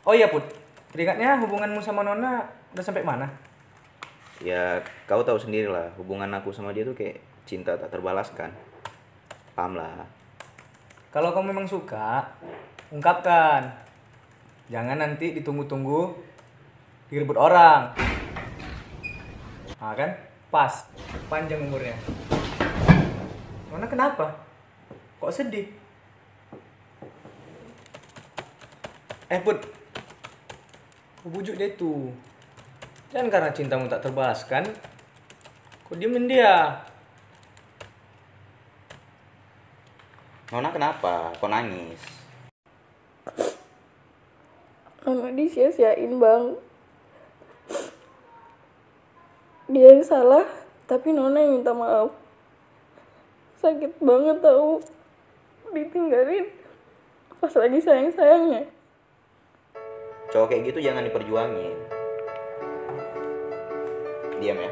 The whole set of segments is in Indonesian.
Oh iya Put, teringatnya hubunganmu sama Nona udah sampai mana? Ya kau tahu sendiri lah hubungan aku sama dia tuh kayak cinta tak terbalaskan. Paham lah. Kalau kamu memang suka, ungkapkan. Jangan nanti ditunggu-tunggu direbut orang. Nah kan? Pas, panjang umurnya. Nona kenapa? Kok sedih? Eh Put, aku bujuk dia tuh. Jangan karena cintamu tak terbalaskan, kok diemin dia? Nona kenapa? Kau nangis? Nona disia-siain bang dia yang salah tapi Nona yang minta maaf sakit banget tau ditinggalin pas lagi sayang-sayangnya Cowok kayak gitu jangan diperjuangin. Diam ya.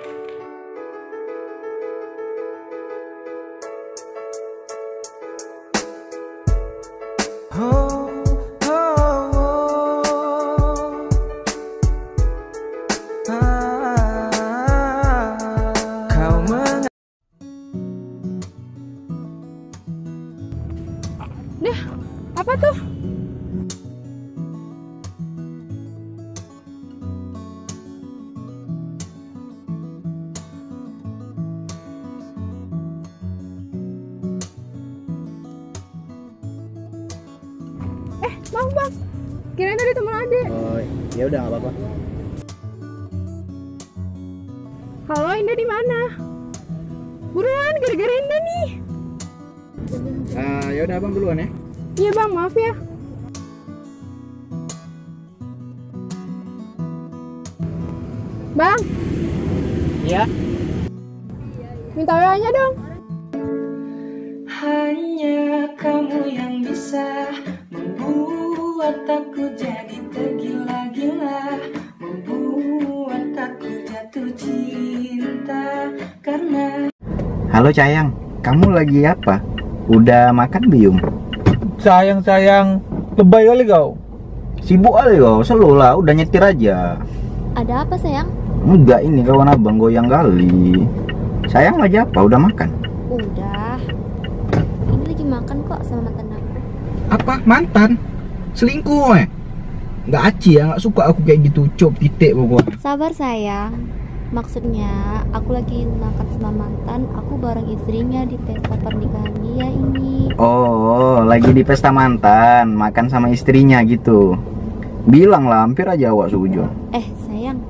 Apa tuh? Kira tadi teman adik. Oh, ya udah nggak apa-apa. Halo, Indah di mana? Buruan, gara-gara Indah nih. Ah, ya udah abang duluan ya. Iya bang, maaf ya. Bang, Iya. minta WA-nya dong. Hanya kamu yang bisa membuat aku jadi tergila-gila Membuat aku jatuh cinta Karena Halo Cayang, kamu lagi apa? Udah makan belum? Sayang sayang, lebay kali kau. Sibuk kali kau, selalu lah, udah nyetir aja. Ada apa sayang? Enggak ini kawan abang goyang kali. Sayang lagi apa? Udah makan? Udah. Ini lagi makan kok sama mantan aku. Apa? Mantan? Selingkuh eh? Nggak aci ya, nggak suka aku kayak gitu, cop titik pokoknya. Sabar sayang. Maksudnya aku lagi makan sama mantan, aku bareng istrinya di pesta pernikahan dia ini. Oh, lagi di pesta mantan, makan sama istrinya gitu. Bilang lah, hampir aja awak sujud. Eh sayang,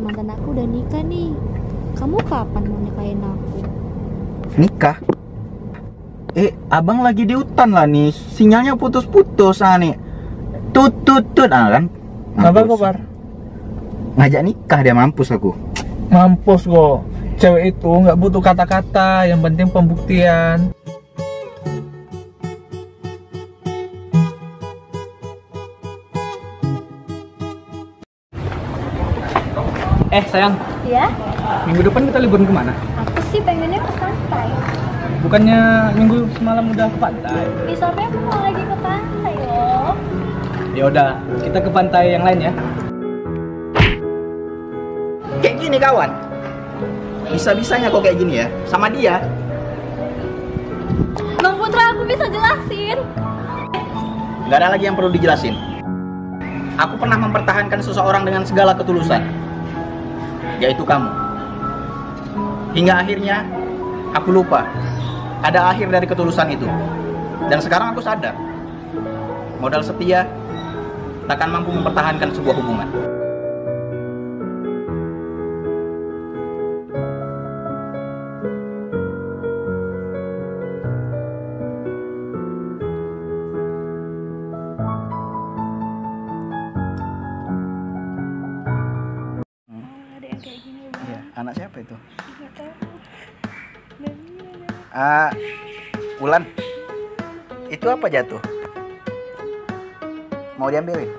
mantan aku udah nikah nih. Kamu kapan mau nikahin aku? Nikah? Eh, abang lagi di hutan lah nih, sinyalnya putus-putus ah nih. Tut tut tut, ah kan? Apa Mampus. kau par? Ngajak nikah dia mampus aku. Mampus kok. Cewek itu nggak butuh kata-kata, yang penting pembuktian. Eh sayang, Ya, minggu depan kita liburan ke mana? aku sih pengennya ke pantai. Bukannya minggu semalam udah ke pantai? Besoknya aku mau lagi ke pantai. Ya udah, kita ke pantai yang lain ya. Kayak gini kawan. Bisa-bisanya kok kayak gini ya, sama dia. Bang Putra, aku bisa jelasin. Gak ada lagi yang perlu dijelasin. Aku pernah mempertahankan seseorang dengan segala ketulusan. Yaitu kamu. Hingga akhirnya aku lupa ada akhir dari ketulusan itu. Dan sekarang aku sadar. Modal setia takkan mampu mempertahankan sebuah hubungan. Iya, anak siapa itu? Ah, Ulan. Itu apa jatuh? Mau diambilin?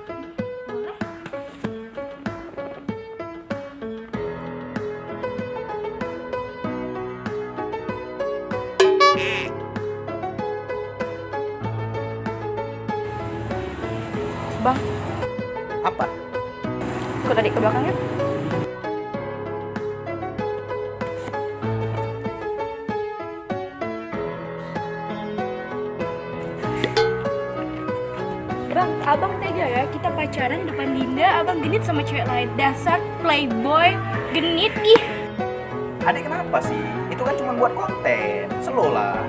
Bang, Apa? Kok tadi ke belakangnya? Ya kita pacaran di depan Dinda, abang genit sama cewek lain. Dasar playboy, genit ih. Adik kenapa sih? Itu kan cuma buat konten. Slow lah.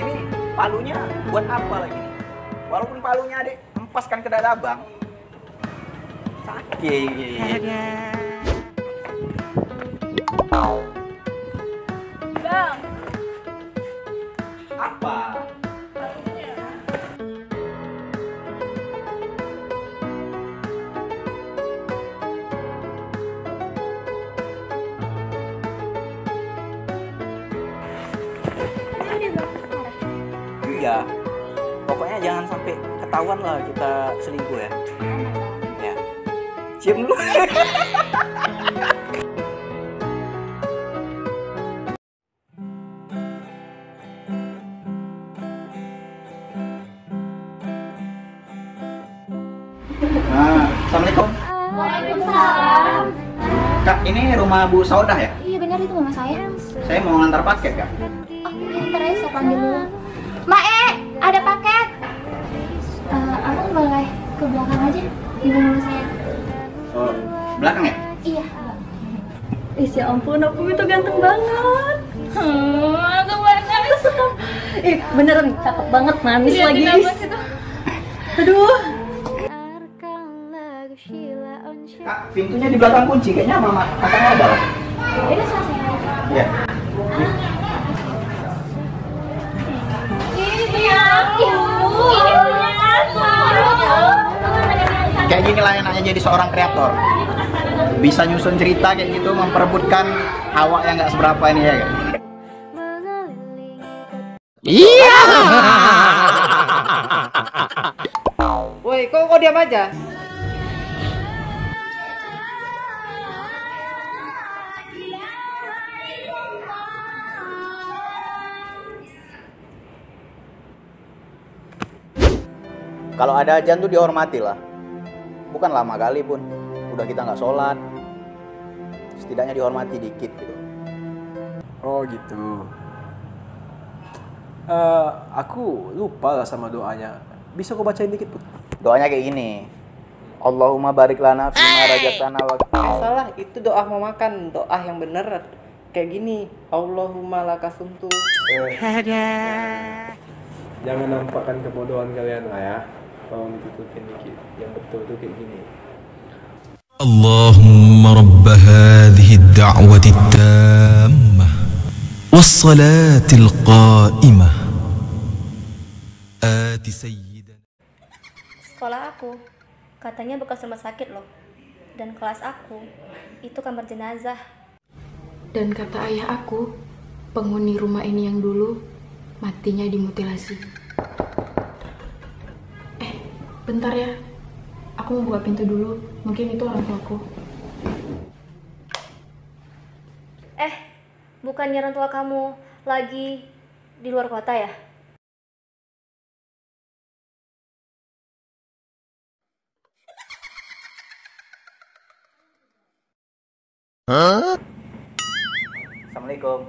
Ini palunya buat apa lagi nih? Walaupun palunya adik empaskan ke dada abang. Sakit. Iya. Pokoknya jangan sampai ketahuan lah kita selingkuh ya. Ya. Cium dulu. Nah, Assalamualaikum. Waalaikumsalam. Kak, ini rumah Bu Saudah ya? Iya benar itu mama saya. Saya mau ngantar paket, Kak. Oh, ntar aja saya panggil dulu. Mae, ada paket. Eh, abang boleh ke belakang aja di rumah saya. Oh, belakang ya? Iya. Ih, ya ampun, aku itu ganteng banget. Hmm, aku banget. Ih, beneran cakep banget, manis lagi. Aduh. Kak, pintunya di belakang kunci. Kayaknya mama kakaknya ada. Ini saya. Iya. Kayak gini lah enaknya jadi seorang kreator. Bisa nyusun cerita kayak gitu, memperebutkan awak yang nggak seberapa ini ya. Kak? Woi, kok kok diam aja? Kalau ada ajan tuh dihormati lah. Bukan lama kali pun. Udah kita nggak sholat. Setidaknya dihormati dikit gitu. Oh gitu. Eh, aku lupa lah sama doanya. Bisa kau bacain dikit put? Doanya kayak gini. Allahumma barik lana fima rajatana wa Eh, salah, itu doa mau makan, doa yang bener. Kayak gini, Allahumma lakasuntu. Jangan nampakkan kebodohan kalian lah ya Tolong ditutupin dikit. Yang betul tuh kayak gini. اللهم رب هذه الدعوة التامة والصلاة القائمة آت سيدنا Sekolah aku katanya bekas rumah sakit loh. Dan kelas aku itu kamar jenazah. Dan kata ayah aku, penghuni rumah ini yang dulu matinya dimutilasi. Bentar ya. Aku mau buka pintu dulu. Mungkin itu orang tuaku. Eh, bukannya orang tua kamu lagi di luar kota ya? Assalamualaikum.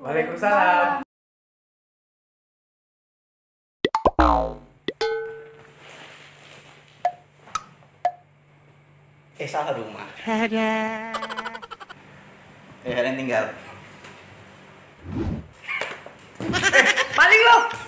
Waalaikumsalam. eh salah rumah ada eh ada tinggal. Paling lo!